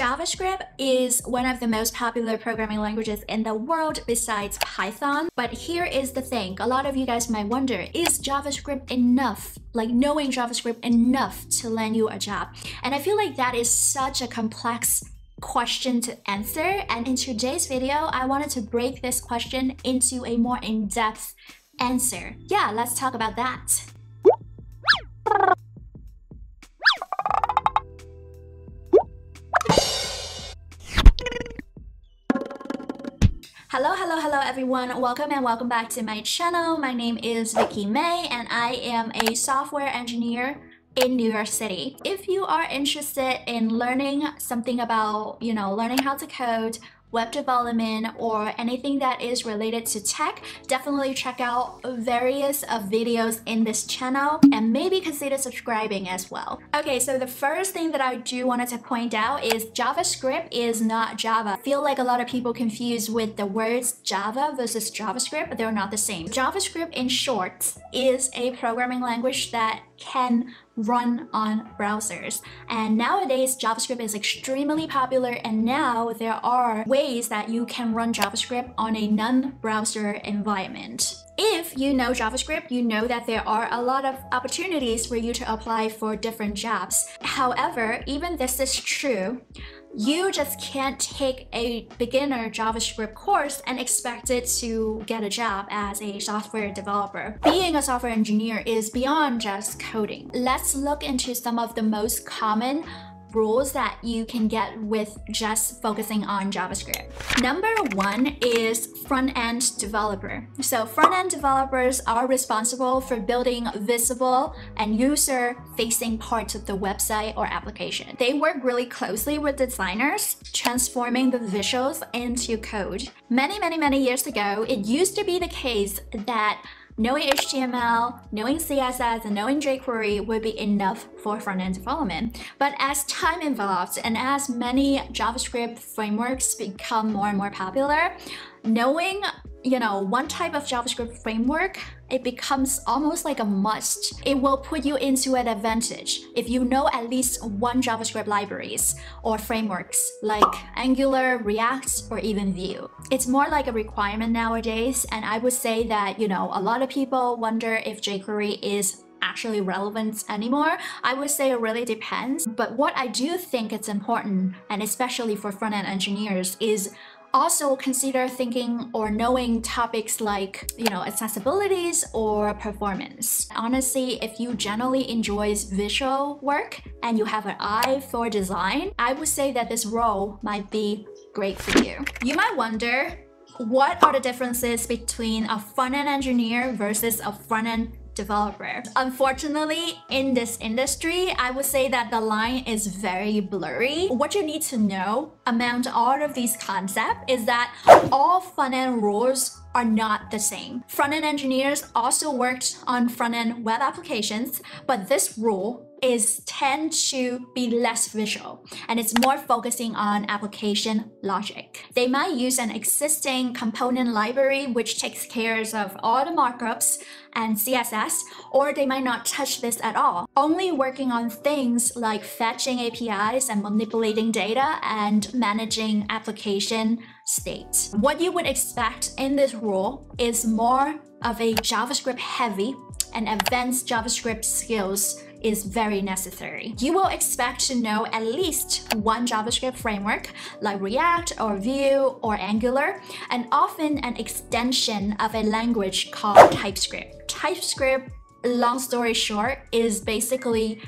JavaScript is one of the most popular programming languages in the world besides Python. But here is the thing a lot of you guys might wonder is JavaScript enough? Like knowing JavaScript enough to land you a job? And I feel like that is such a complex question to answer. And in today's video, I wanted to break this question into a more in depth answer. Yeah, let's talk about that. Hello, hello, hello everyone. Welcome and welcome back to my channel. My name is Vicky Mei and I am a software engineer in New York City. If you are interested in learning something about, you know, learning how to code web development or anything that is related to tech, definitely check out various of videos in this channel and maybe consider subscribing as well. Okay, so the first thing that I do wanted to point out is JavaScript is not Java. I feel like a lot of people confuse with the words Java versus JavaScript, but they're not the same. JavaScript in short is a programming language that can run on browsers. And nowadays, JavaScript is extremely popular, and now there are ways that you can run JavaScript on a non-browser environment. If you know JavaScript, you know that there are a lot of opportunities for you to apply for different jobs. However, even this is true, you just can't take a beginner JavaScript course and expect it to get a job as a software developer. Being a software engineer is beyond just coding. Let's look into some of the most common rules that you can get with just focusing on JavaScript. Number one is front-end developer. So front-end developers are responsible for building visible and user-facing parts of the website or application. They work really closely with designers, transforming the visuals into code. Many, many, many years ago, it used to be the case that knowing HTML, knowing CSS, and knowing jQuery would be enough for front-end development. But as time evolves and as many JavaScript frameworks become more and more popular, knowing you know one type of javascript framework it becomes almost like a must it will put you into an advantage if you know at least one javascript libraries or frameworks like angular react or even vue it's more like a requirement nowadays and i would say that you know a lot of people wonder if jquery is actually relevant anymore. I would say it really depends. But what I do think it's important, and especially for front end engineers, is also consider thinking or knowing topics like you know accessibilities or performance. Honestly if you generally enjoys visual work and you have an eye for design i would say that this role might be great for you. You might wonder what are the differences between a front-end engineer versus a front-end developer. Unfortunately, in this industry, I would say that the line is very blurry. What you need to know among all of these concepts is that all front-end roles are not the same. Front-end engineers also worked on front-end web applications, but this rule is tend to be less visual and it's more focusing on application logic. They might use an existing component library which takes care of all the markups and CSS, or they might not touch this at all, only working on things like fetching APIs and manipulating data and managing application state. What you would expect in this role is more of a JavaScript heavy and advanced JavaScript skills is very necessary. You will expect to know at least one JavaScript framework like React or Vue or Angular, and often an extension of a language called TypeScript. TypeScript, long story short, is basically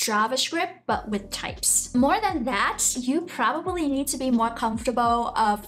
JavaScript but with types. More than that, you probably need to be more comfortable of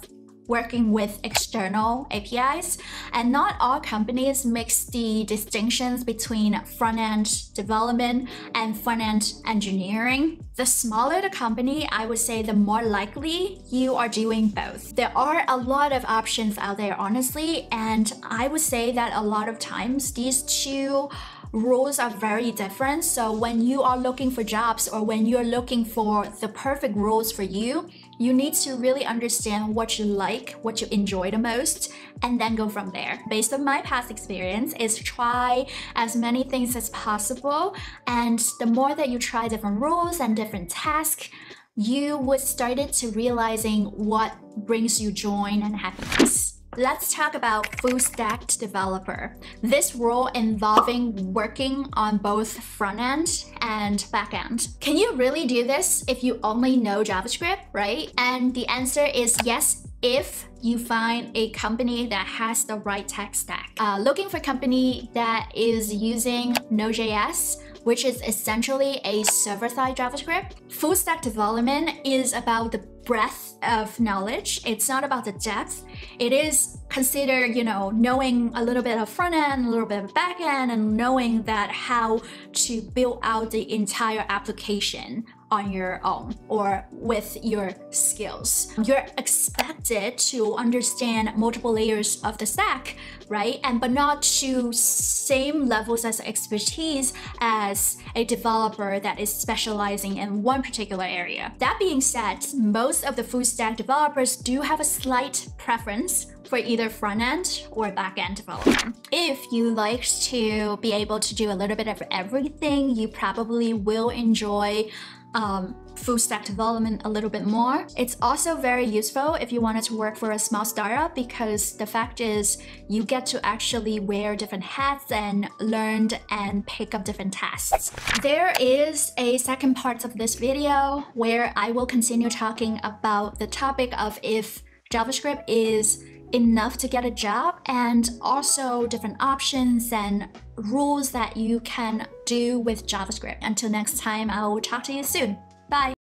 working with external APIs, and not all companies mix the distinctions between front-end development and front-end engineering. The smaller the company, I would say the more likely you are doing both. There are a lot of options out there, honestly, and I would say that a lot of times these two roles are very different. So when you are looking for jobs or when you're looking for the perfect roles for you, you need to really understand what you like, what you enjoy the most, and then go from there. Based on my past experience, is try as many things as possible. And the more that you try different roles and different tasks, you would started to realizing what brings you joy and happiness. Let's talk about full stack developer. This role involving working on both front end and back end. Can you really do this if you only know JavaScript, right? And the answer is yes, if you find a company that has the right tech stack. Uh, looking for a company that is using Node.js, which is essentially a server-side JavaScript. Full stack development is about the breadth of knowledge. It's not about the depth. It is consider, you know, knowing a little bit of front end, a little bit of back end, and knowing that how to build out the entire application on your own or with your skills. You're expected to understand multiple layers of the stack, right? And but not to same levels as expertise as a developer that is specializing in one particular area. That being said, most of the full stack developers do have a slight preference for either front end or back end development. If you like to be able to do a little bit of everything, you probably will enjoy um, full stack development a little bit more. It's also very useful if you wanted to work for a small startup because the fact is you get to actually wear different hats and learn and pick up different tasks. There is a second part of this video where I will continue talking about the topic of if JavaScript is enough to get a job and also different options and rules that you can do with JavaScript. Until next time, I will talk to you soon. Bye.